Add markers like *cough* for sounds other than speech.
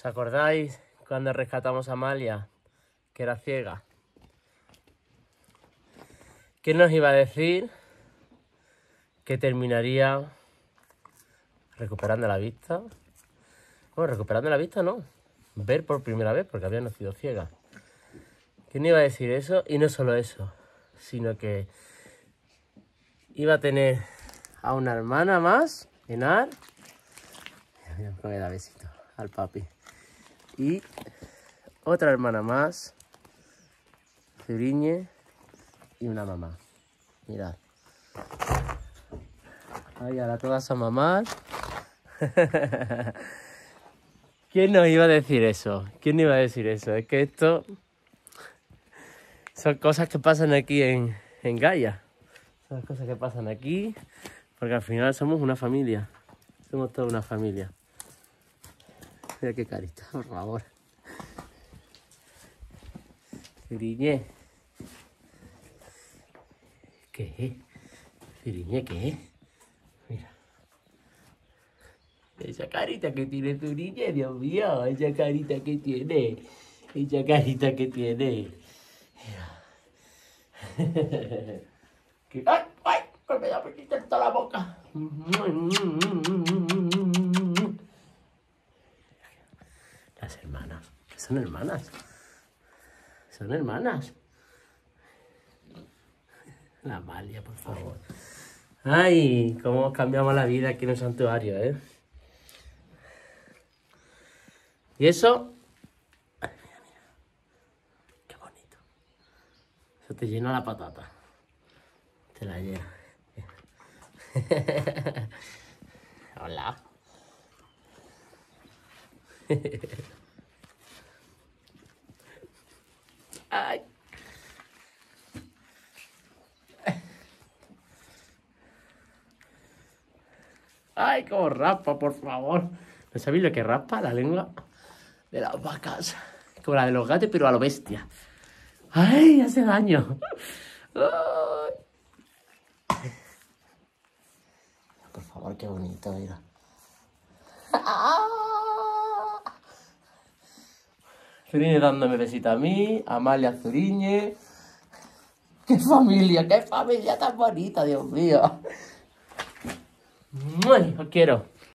¿Os acordáis cuando rescatamos a Amalia, que era ciega? ¿Quién nos iba a decir que terminaría recuperando la vista? Bueno, recuperando la vista no, ver por primera vez porque había nacido ciega. ¿Quién iba a decir eso? Y no solo eso, sino que iba a tener a una hermana más, Enar. Mira, le da besito al papi. Y otra hermana más, Ciriñe y una mamá. Mirad. Ahí ahora todas son mamás. *laughs* ¿Quién nos iba a decir eso? ¿Quién iba a decir eso? Es que esto son cosas que pasan aquí en, en Gaia. Son cosas que pasan aquí, porque al final somos una familia. Somos toda una familia. Mira qué carita, por favor. Ciriñé. ¿Qué es? Ciriñé, ¿qué? Mira. Esa carita que tiene niña, Dios mío, esa carita que tiene. Esa carita que tiene. Mira. *laughs* ¡Ay! ¡Ay! Me da en toda la boca. Las hermanas. ¿Qué son hermanas? Son hermanas. La Amalia, por favor. Ay, cómo cambiamos la vida aquí en el santuario, ¿eh? Y eso... Ay, mira, mira. Qué bonito. Eso te llena la patata. Te la llena. *laughs* Hola. *laughs* Ay. Ay, cómo raspa, por favor. ¿No sabéis lo que raspa la lengua de las vacas? Como la de los gatos, pero a lo bestia. Ay, hace daño. Ay. Por favor, qué bonito, mira. Zuriñe dándome besito a mí, Amalia Zuriñe. ¡Qué familia, qué familia tan bonita, Dios mío! ¡Muy! Os quiero.